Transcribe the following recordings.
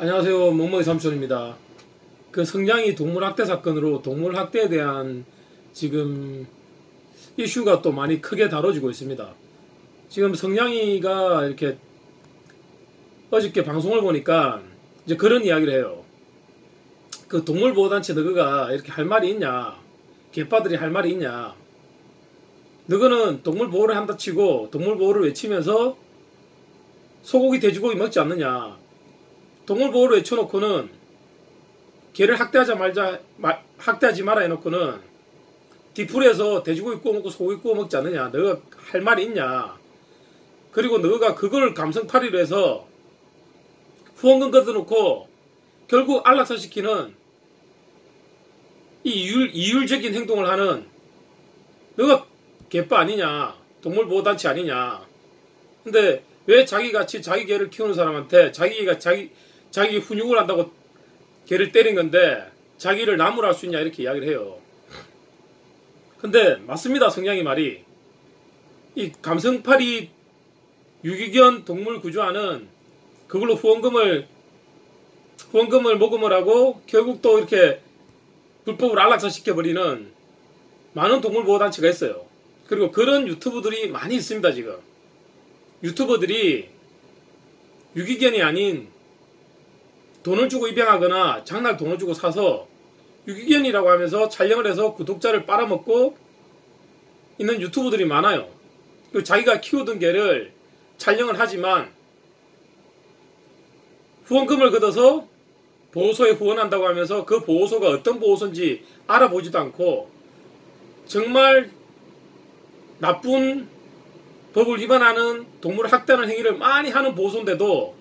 안녕하세요. 멍멍이 삼촌입니다. 그 성냥이 동물학대 사건으로 동물학대에 대한 지금 이슈가 또 많이 크게 다뤄지고 있습니다. 지금 성냥이가 이렇게 어저께 방송을 보니까 이제 그런 이야기를 해요. 그 동물보호단체 너그가 이렇게 할 말이 있냐? 개빠들이 할 말이 있냐? 너그는 동물보호를 한다 치고 동물보호를 외치면서 소고기 돼지고기 먹지 않느냐? 동물보호를 외쳐놓고는 개를 학대하자 말자 마- 학대하지 마라 해놓고는 뒤풀이에서 돼지고기 구워 먹고 소고기 구워 먹지 않느냐? 너가 할 말이 있냐? 그리고 너가 그걸 감성팔이로 해서 후원금 걷어놓고 결국 안락사시키는 이 이율, 이율적인 행동을 하는 너가 개빠 아니냐 동물보호단체 아니냐 근데 왜 자기같이 자기 개를 키우는 사람한테 자기가 자기 자기 훈육을 한다고 개를 때린 건데 자기를 나무랄 수 있냐 이렇게 이야기를 해요 근데 맞습니다 성냥이 말이 이 감성팔이 유기견 동물 구조하는 그걸로 후원금을 후원금을 모금을 하고 결국 또 이렇게 불법으로 안락사 시켜 버리는 많은 동물 보호 단체가 있어요. 그리고 그런 유튜브들이 많이 있습니다, 지금. 유튜버들이 유기견이 아닌 돈을 주고 입양하거나 장날 돈을 주고 사서 유기견이라고 하면서 촬영을 해서 구독자를 빨아먹고 있는 유튜브들이 많아요. 그리고 자기가 키우던 개를 촬영을 하지만 후원금을 걷어서 보호소에 후원한다고 하면서 그 보호소가 어떤 보호소인지 알아보지도 않고 정말 나쁜 법을 위반하는 동물을 학대하는 행위를 많이 하는 보호소인데도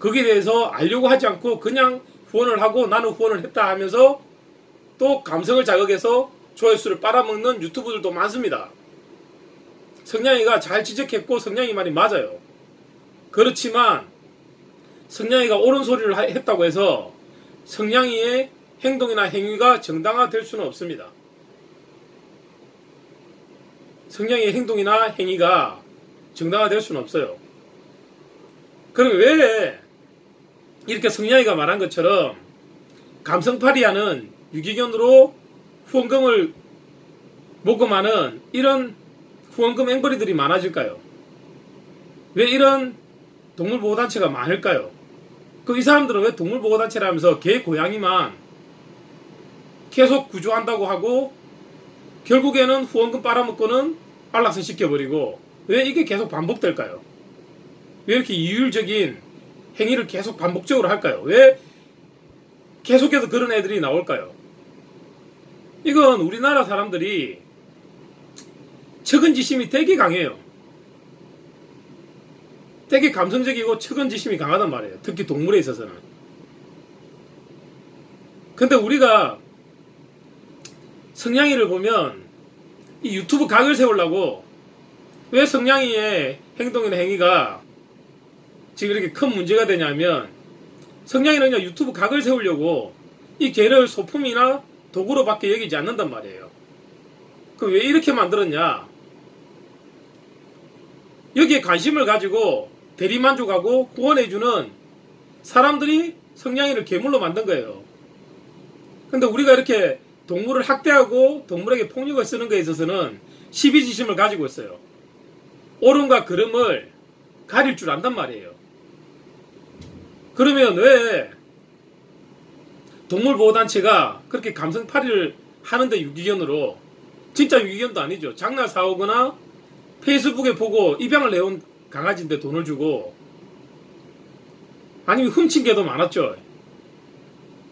거기에 대해서 알려고 하지 않고 그냥 후원을 하고 나는 후원을 했다 하면서 또 감성을 자극해서 조회수를 빨아먹는 유튜브들도 많습니다. 성냥이가 잘 지적했고 성냥이 말이 맞아요. 그렇지만 성냥이가 옳은 소리를 하- 했다고 해서 성냥이의 행동이나 행위가 정당화될 수는 없습니다. 성냥이의 행동이나 행위가 정당화될 수는 없어요. 그럼 왜 이렇게 성냥이가 말한 것처럼 감성팔이하는 유기견으로 후원금을 모금하는 이런 후원금 앵벌이들이 많아질까요? 왜 이런 동물보호단체가 많을까요? 그 이 사람들은 왜 동물보호단체라면서 개, 고양이만 계속 구조한다고 하고 결국에는 후원금 빨아먹고는 안락사 시켜버리고 왜 이게 계속 반복될까요? 왜 이렇게 이율적인 행위를 계속 반복적으로 할까요? 왜 계속해서 그런 애들이 나올까요? 이건 우리나라 사람들이 측은지심이 되게 강해요. 되게 감성적이고 측은지심이 강하단 말이에요. 특히 동물에 있어서는. 근데 우리가 성냥이를 보면 이 유튜브 각을 세우려고 왜 성냥이의 행동이나 행위가 지금 이렇게 큰 문제가 되냐면 성냥이는 그냥 유튜브 각을 세우려고 이 개를 소품이나 도구로밖에 여기지 않는단 말이에요. 그럼 왜 이렇게 만들었냐? 여기에 관심을 가지고 대리만족하고 후원해주는 사람들이 성냥이를 괴물로 만든 거예요. 근데 우리가 이렇게 동물을 학대하고 동물에게 폭력을 쓰는 것에 있어서는 시비지심을 가지고 있어요. 옳음과 그름을 가릴 줄 안단 말이에요. 그러면 왜 동물보호단체가 그렇게 감성팔이를 하는데 유기견으로 진짜 유기견도 아니죠. 장날 사오거나 페이스북에 보고 입양을 해온 강아지인데 돈을 주고 아니면 훔친 개도 많았죠.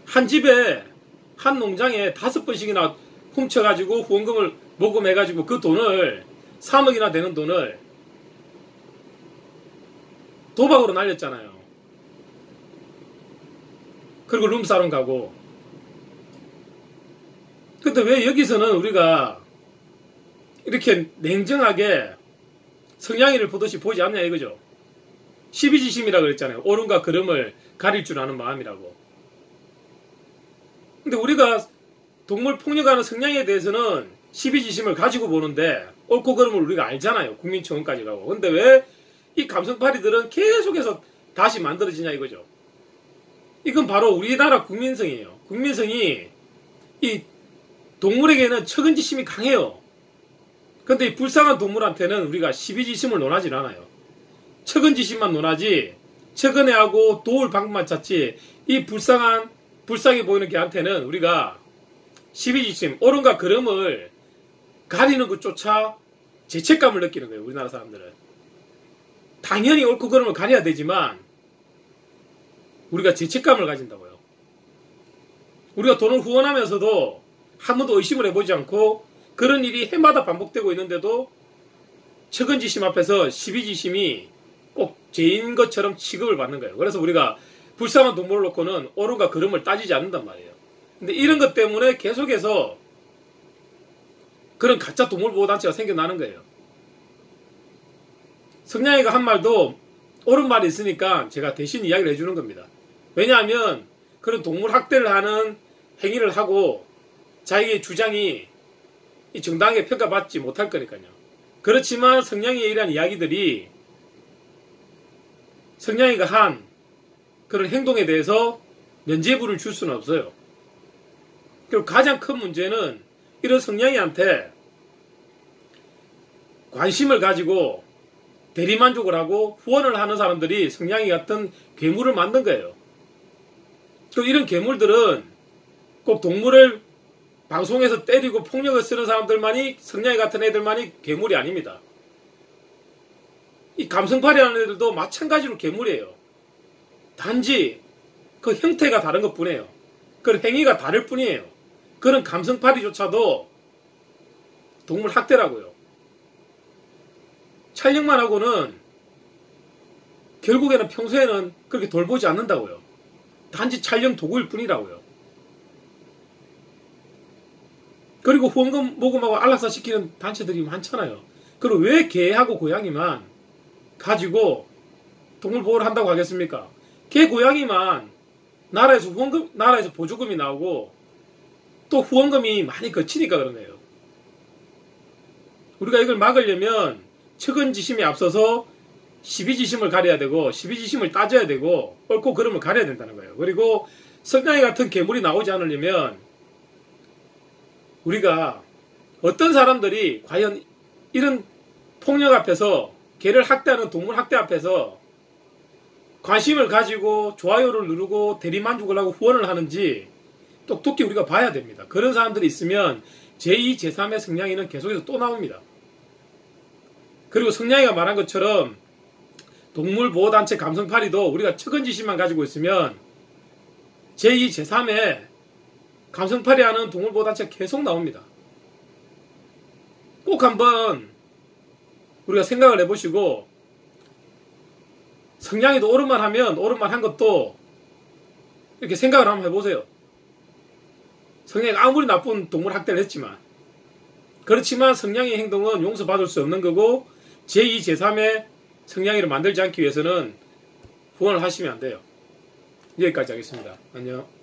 한 집에 한 농장에 다섯 번씩이나 훔쳐가지고 후원금을 모금해가지고 그 돈을 3억이나 되는 돈을 도박으로 날렸잖아요. 그리고 룸사롱 가고. 근데 왜 여기서는 우리가 이렇게 냉정하게 성냥이를 보듯이 보지 않냐 이거죠. 시비지심이라 그랬잖아요. 옳음과 그름을 가릴 줄 아는 마음이라고. 근데 우리가 동물 폭력하는 성향에 대해서는 시비지심을 가지고 보는데 옳고 그름을 우리가 알잖아요. 국민청원까지 가고. 근데 왜 이 감성파리들은 계속해서 다시 만들어지냐 이거죠. 이건 바로 우리나라 국민성이에요. 국민성이 이 동물에게는 척은지심이 강해요. 근데 이 불쌍한 동물한테는 우리가 시비지심을 논하지 않아요. 척은지심만 논하지 척은애하고 도울 방법만 찾지 이 불쌍한 불쌍해 보이는 개한테는 우리가 시비지심 옳은가 그름을 가리는 것조차 죄책감을 느끼는 거예요. 우리나라 사람들은 당연히 옳고 그름을 가려야 되지만 우리가 죄책감을 가진다고요. 우리가 돈을 후원하면서도 한 번도 의심을 해보지 않고 그런 일이 해마다 반복되고 있는데도 척은지심 앞에서 시비지심이 꼭 죄인 것처럼 취급을 받는 거예요. 그래서 우리가 불쌍한 동물을 놓고는 옳은가 그름을 따지지 않는단 말이에요. 근데 이런 것 때문에 계속해서 그런 가짜 동물보호단체가 생겨나는 거예요. 성냥이가 한 말도 옳은 말이 있으니까 제가 대신 이야기를 해주는 겁니다. 왜냐하면 그런 동물 학대를 하는 행위를 하고 자기의 주장이 정당하게 평가받지 못할 거니까요. 그렇지만 성냥이에 이러한 이야기들이 성냥이가 한 그런 행동에 대해서 면죄부를 줄 수는 없어요. 그리고 가장 큰 문제는 이런 성냥이한테 관심을 가지고 대리만족을 하고 후원을 하는 사람들이 성냥이 같은 괴물을 만든 거예요. 또 이런 괴물들은 꼭 동물을 방송에서 때리고 폭력을 쓰는 사람들만이 성냥이 같은 애들만이 괴물이 아닙니다. 이 감성팔이라는 애들도 마찬가지로 괴물이에요. 단지 그 형태가 다른 것 뿐이에요. 그 행위가 다를 뿐이에요. 그런 감성팔이조차도 동물 학대라고요. 촬영만 하고는 결국에는 평소에는 그렇게 돌보지 않는다고요. 단지 촬영 도구일 뿐이라고요. 그리고 후원금 모금하고 안락사 시키는 단체들이 많잖아요. 그리고 왜 개하고 고양이만 가지고 동물 보호를 한다고 하겠습니까? 개 고양이만 나라에서 후원금, 나라에서 보조금이 나오고 또 후원금이 많이 거치니까 거예요. 우리가 이걸 막으려면 측은지심에 앞서서 시비지심을 가려야 되고 시비지심을 따져야 되고 옳고 그름을 가려야 된다는 거예요. 그리고 석양이 같은 괴물이 나오지 않으려면 우리가 어떤 사람들이 과연 이런 폭력 앞에서 개를 학대하는 동물 학대 앞에서 관심을 가지고 좋아요를 누르고 대리만족을 하고 후원을 하는지 똑똑히 우리가 봐야 됩니다. 그런 사람들이 있으면 제2, 제3의 성냥이는 계속해서 또 나옵니다. 그리고 성냥이가 말한 것처럼 동물 보호단체 감성파리도 우리가 척은지심만 가지고 있으면 제2, 제3의 감성파리 하는 동물 보호단체가 계속 나옵니다. 꼭 한번 우리가 생각을 해보시고 성냥이도 옳은말 하면 옳은말 한 것도 이렇게 생각을 한번 해보세요. 성냥이가 아무리 나쁜 동물 학대를 했지만 그렇지만 성냥이의 행동은 용서받을 수 없는 거고 제2, 제3의 성냥이를 만들지 않기 위해서는 후원을 하시면 안 돼요. 여기까지 하겠습니다. 안녕.